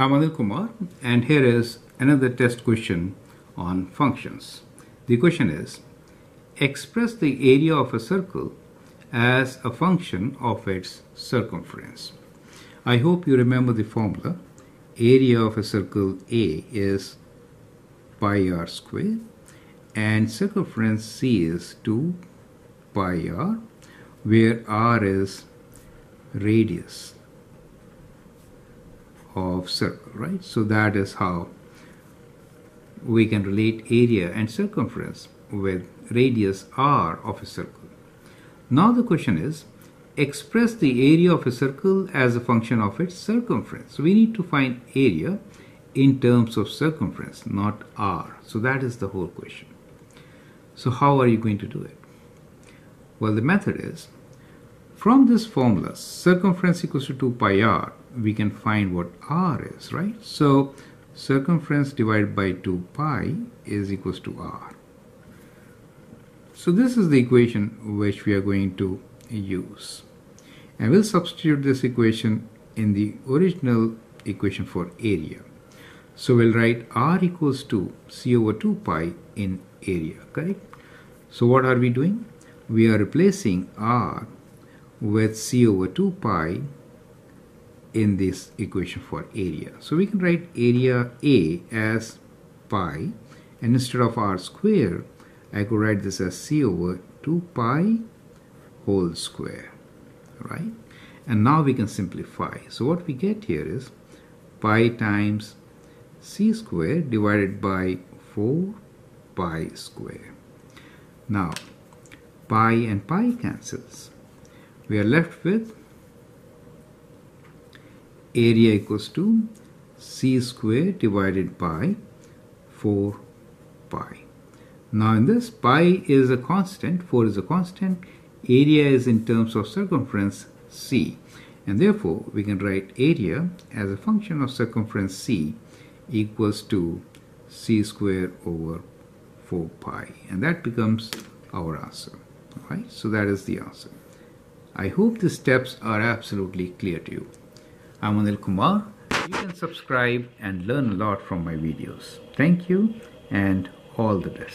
I'm Anil Kumar and here is another test question on functions. The question is express the area of a circle as a function of its circumference. I hope you remember the formula. Area of a circle A is pi r square and circumference C is 2 pi r where r is radius of circle, right? So that is how we can relate area and circumference with radius r of a circle. Now the question is, express the area of a circle as a function of its circumference. So we need to find area in terms of circumference, not r. So that is the whole question. So how are you going to do it? Well, the method is, from this formula, circumference equals to 2 pi r, we can find what r is, right? So circumference divided by 2 pi is equals to r. So this is the equation which we are going to use. And we'll substitute this equation in the original equation for area. So we'll write r equals to c over 2 pi in area, correct? So what are we doing? We are replacing r with c over 2 pi in this equation for area. So we can write area A as pi and instead of r square I could write this as c over 2 pi whole square right? And now we can simplify. So what we get here is pi times c square divided by 4 pi square. Now pi and pi cancels we are left with area equals to c square divided by 4 pi. Now in this pi is a constant, 4 is a constant, area is in terms of circumference c and therefore we can write area as a function of circumference c equals to c square over 4 pi and that becomes our answer. Alright, so that is the answer. I hope the steps are absolutely clear to you. I'm Anil Kumar. You can subscribe and learn a lot from my videos. Thank you and all the best.